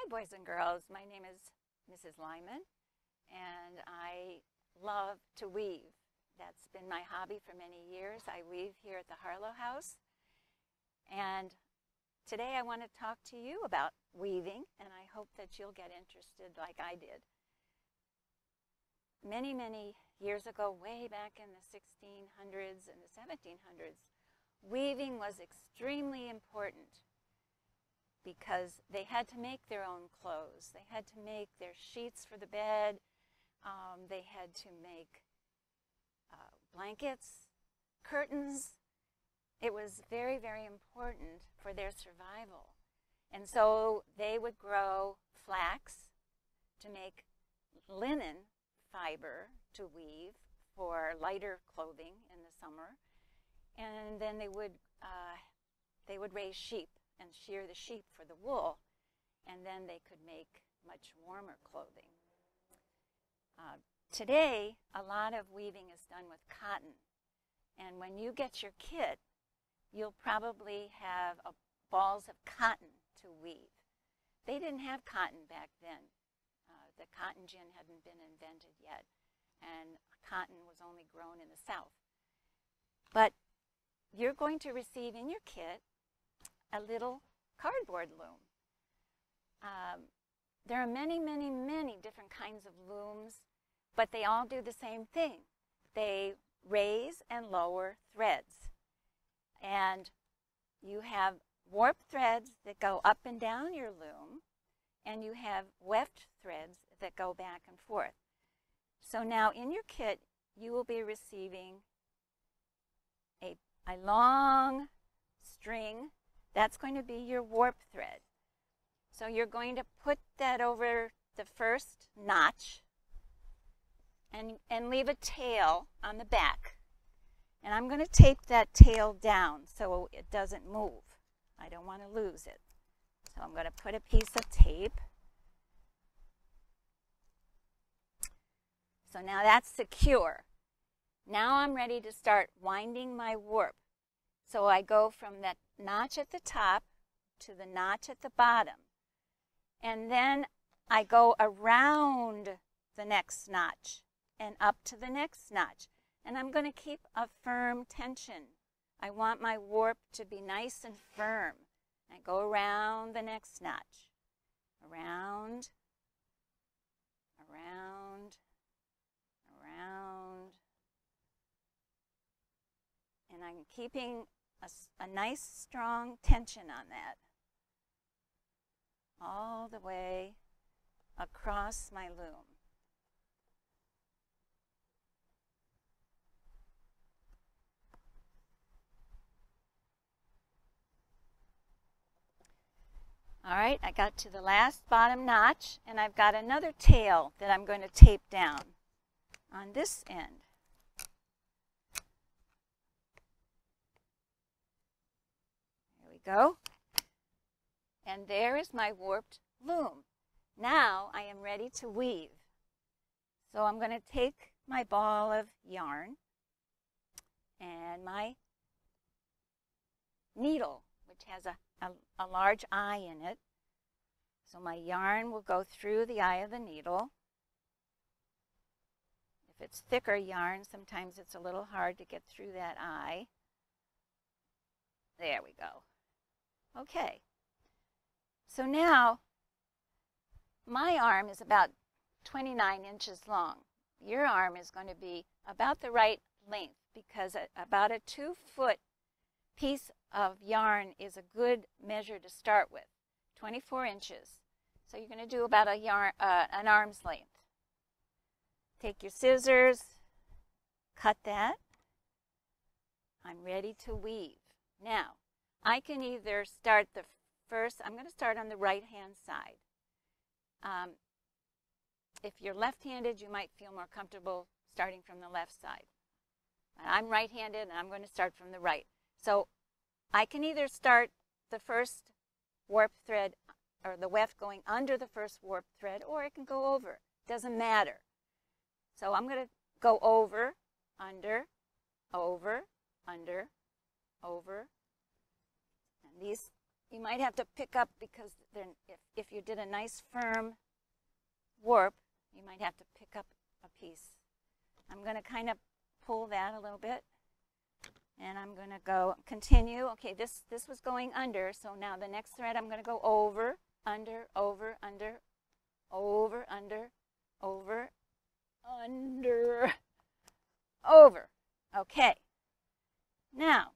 Hi, boys and girls. My name is Mrs. Lyman, and I love to weave. That's been my hobby for many years. I weave here at the Harlow House. And today I want to talk to you about weaving, and I hope that you'll get interested like I did. Many, many years ago, way back in the 1600s and the 1700s, weaving was extremely important because they had to make their own clothes. They had to make their sheets for the bed. Um, they had to make uh, blankets, curtains. It was very, very important for their survival. And so they would grow flax to make linen fiber to weave for lighter clothing in the summer. And then they would, uh, they would raise sheep and shear the sheep for the wool, and then they could make much warmer clothing. Uh, today, a lot of weaving is done with cotton, and when you get your kit, you'll probably have a, balls of cotton to weave. They didn't have cotton back then. Uh, the cotton gin hadn't been invented yet, and cotton was only grown in the South. But you're going to receive in your kit a little cardboard loom. Um, there are many, many, many different kinds of looms, but they all do the same thing. They raise and lower threads. And you have warp threads that go up and down your loom, and you have weft threads that go back and forth. So now in your kit, you will be receiving a, a long string that's going to be your warp thread. So you're going to put that over the first notch and, and leave a tail on the back. And I'm going to tape that tail down so it doesn't move. I don't want to lose it. So I'm going to put a piece of tape. So now that's secure. Now I'm ready to start winding my warp. So I go from that notch at the top to the notch at the bottom. And then I go around the next notch and up to the next notch. And I'm going to keep a firm tension. I want my warp to be nice and firm. I go around the next notch. Around, around, around. And I'm keeping a, a nice strong tension on that all the way across my loom. All right, I got to the last bottom notch, and I've got another tail that I'm going to tape down on this end. Go. And there is my warped loom. Now I am ready to weave. So I'm going to take my ball of yarn and my needle, which has a, a, a, large eye in it. So my yarn will go through the eye of the needle. If it's thicker yarn, sometimes it's a little hard to get through that eye. There we go. Okay. So now my arm is about 29 inches long. Your arm is going to be about the right length because about a two foot piece of yarn is a good measure to start with, 24 inches. So you're going to do about a yarn, uh, an arm's length. Take your scissors, cut that. I'm ready to weave. Now, I can either start the first, I'm going to start on the right hand side. Um, if you're left handed, you might feel more comfortable starting from the left side. I'm right handed and I'm going to start from the right. So I can either start the first warp thread or the weft going under the first warp thread or it can go over. Doesn't matter. So I'm going to go over, under, over, under, over, these you might have to pick up because if, if you did a nice firm warp, you might have to pick up a piece. I'm going to kind of pull that a little bit. And I'm going to go continue. Okay, this, this was going under, so now the next thread I'm going to go over, under, over, under, over, under, over, under, over. Okay. Now,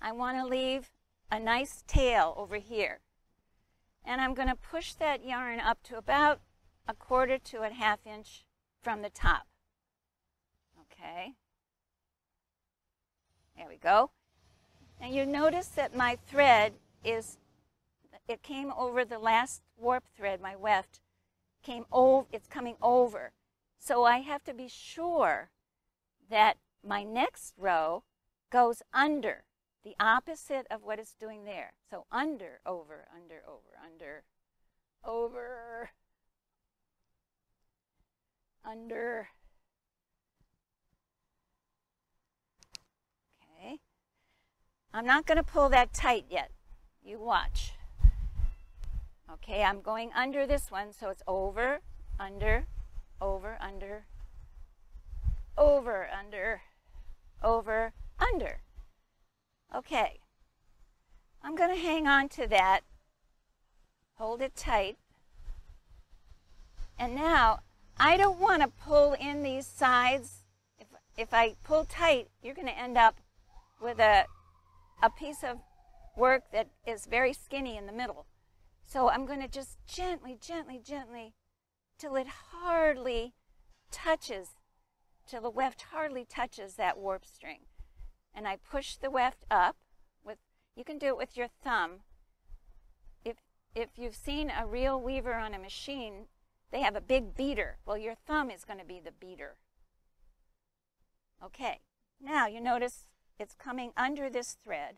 I want to leave a nice tail over here. And I'm going to push that yarn up to about a quarter to a half inch from the top. Okay. There we go. And you notice that my thread is, it came over the last warp thread, my weft, came over, it's coming over. So I have to be sure that my next row goes under, the opposite of what it's doing there. So under, over, under, over, under, over, under, Okay. I'm not going to pull that tight yet. You watch. Okay, I'm going under this one, so it's over, under, over, under, over, under, over, under. Okay. I'm going to hang on to that, hold it tight. And now, I don't want to pull in these sides. If, if I pull tight, you're going to end up with a a piece of work that is very skinny in the middle. So I'm going to just gently, gently, gently, till it hardly touches, till the weft hardly touches that warp string. And I push the weft up with, you can do it with your thumb. If, if you've seen a real weaver on a machine, they have a big beater. Well, your thumb is going to be the beater. Okay, now you notice it's coming under this thread.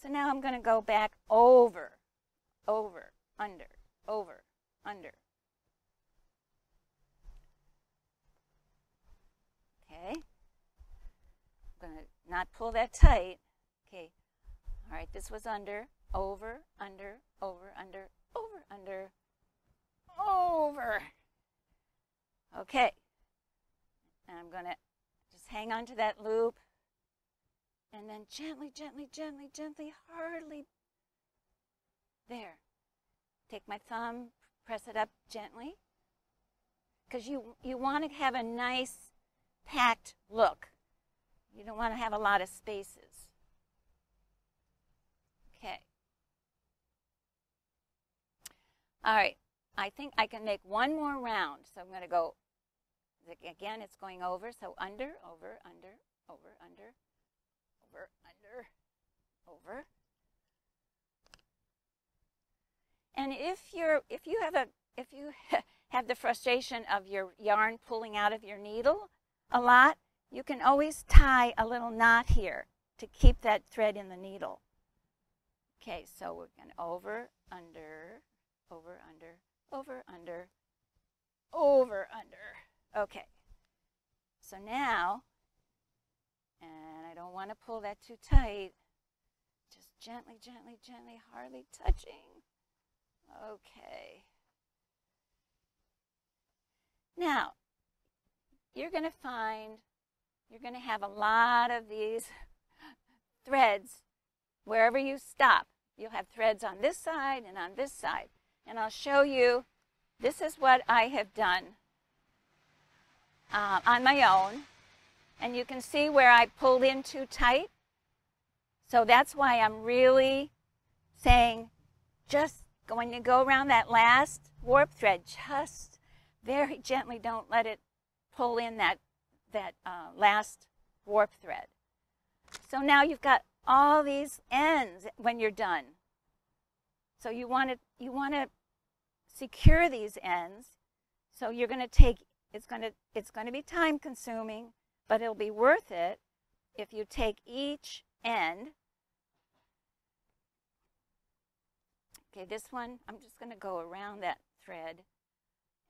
So now I'm going to go back over, over, under, over, under. Okay. I'm going to not pull that tight. Okay. All right, this was under, over, under, over, under, over, under, over. Okay. And I'm going to just hang on to that loop. And then gently, gently, gently, gently, hardly. There. Take my thumb, press it up gently. Because you, you want to have a nice, packed look. You don't want to have a lot of spaces. Okay. All right. I think I can make one more round. So I'm going to go, again, it's going over. So under, over, under, over, under, over, under, over. And if you're, if you have a, if you have the frustration of your yarn pulling out of your needle a lot, you can always tie a little knot here to keep that thread in the needle. Okay, so we're going over, under, over, under, over, under, over, under. Okay. So now and I don't want to pull that too tight. Just gently, gently, gently, hardly touching. Okay. Now, you're going to find you're going to have a lot of these threads wherever you stop. You'll have threads on this side and on this side. And I'll show you, this is what I have done uh, on my own. And you can see where I pulled in too tight. So that's why I'm really saying just when you go around that last warp thread, just very gently don't let it pull in that, that uh, last warp thread. So now you've got all these ends when you're done. So you want to you want to secure these ends. So you're going to take it's going to it's going to be time consuming. But it'll be worth it if you take each end. Okay, this one, I'm just going to go around that thread.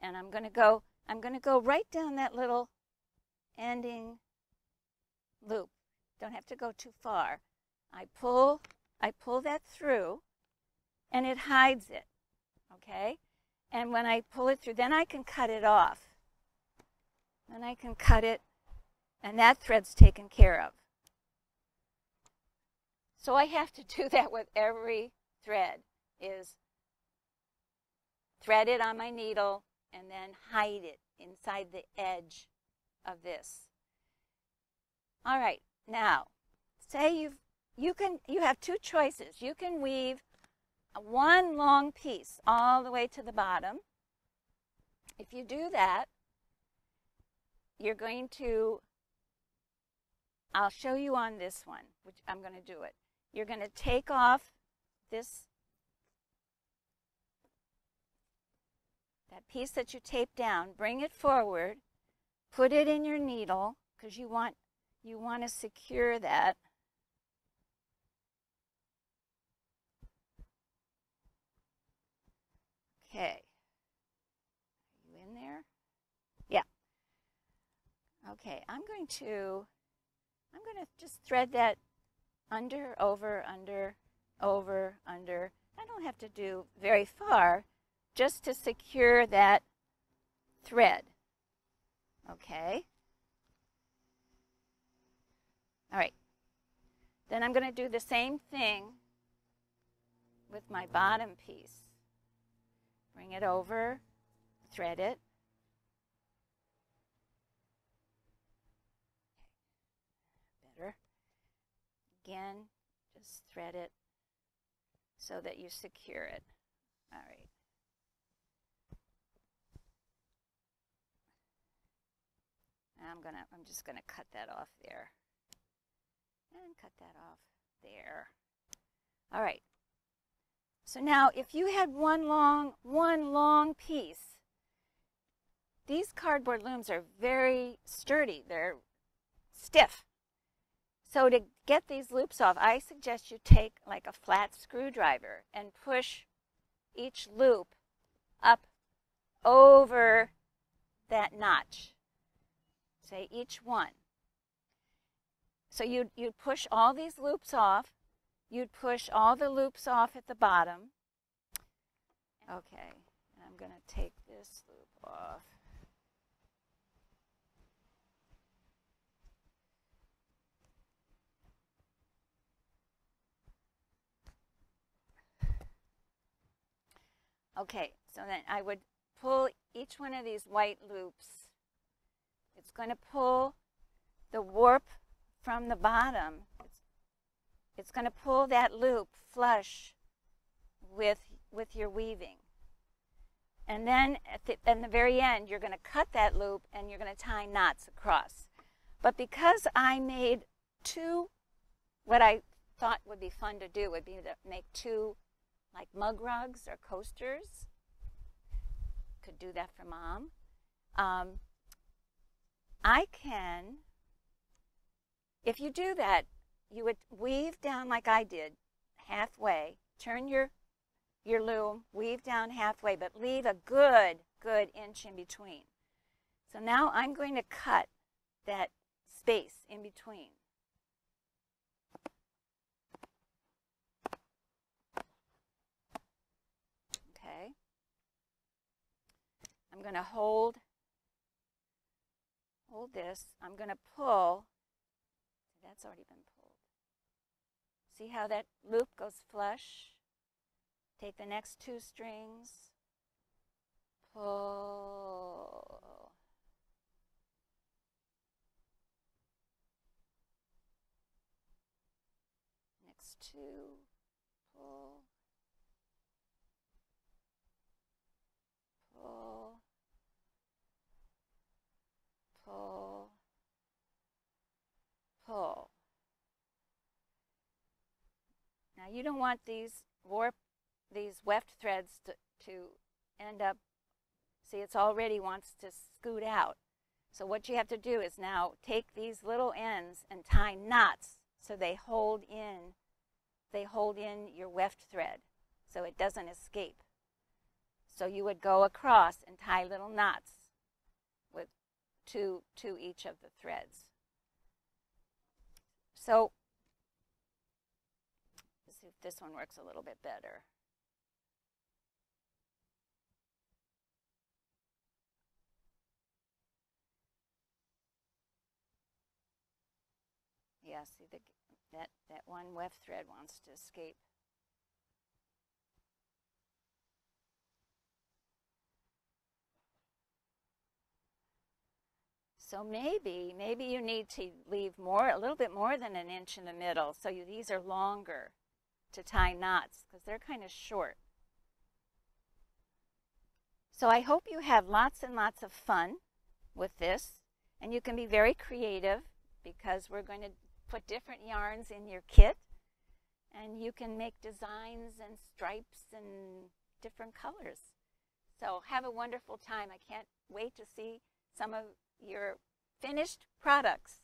And I'm going to go, I'm going to go right down that little ending loop. Don't have to go too far. I pull I pull that through and it hides it, okay? And when I pull it through, then I can cut it off. Then I can cut it and that thread's taken care of. So I have to do that with every thread is thread it on my needle and then hide it inside the edge of this. All right, now say you've you can you have two choices. You can weave one long piece all the way to the bottom. If you do that, you're going to I'll show you on this one, which I'm going to do it. You're going to take off this that piece that you taped down, bring it forward, put it in your needle because you want you want to secure that. Okay. Are you in there? Yeah. Okay, I'm going to I'm going to just thread that under, over, under, over, under. I don't have to do very far just to secure that thread. Okay? All right. Then I'm going to do the same thing with my bottom piece. Bring it over, thread it. Better. Again, just thread it so that you secure it. All right. I'm gonna I'm just gonna cut that off there. And cut that off there. All right. So now if you had one long one long piece, these cardboard looms are very sturdy. They're stiff. So to get these loops off, I suggest you take like a flat screwdriver and push each loop up over that notch say each one. So you'd, you'd push all these loops off. You'd push all the loops off at the bottom. Okay, and I'm going to take this loop off. Okay, so then I would pull each one of these white loops it's going to pull the warp from the bottom. It's, going to pull that loop flush with, with your weaving. And then at the, the very end, you're going to cut that loop and you're going to tie knots across. But because I made two, what I thought would be fun to do would be to make two like mug rugs or coasters. Could do that for mom. Um, I can, if you do that, you would weave down like I did, halfway, turn your, your loom, weave down halfway, but leave a good, good inch in between. So now I'm going to cut that space in between. Okay. I'm going to hold hold this. I'm going to pull. That's already been pulled. See how that loop goes flush? Take the next two strings. Pull. Next two. Pull. Pull pull, pull. Now you don't want these warp, these weft threads to, to end up, see it's already wants to scoot out. So what you have to do is now take these little ends and tie knots so they hold in, they hold in your weft thread so it doesn't escape. So you would go across and tie little knots to, to each of the threads. So, let's see if this one works a little bit better. Yeah, see the, that, that one weft thread wants to escape. So maybe, maybe you need to leave more, a little bit more than an inch in the middle. So you, these are longer to tie knots because they're kind of short. So I hope you have lots and lots of fun with this. And you can be very creative because we're going to put different yarns in your kit. And you can make designs and stripes and different colors. So have a wonderful time. I can't wait to see some of your finished products.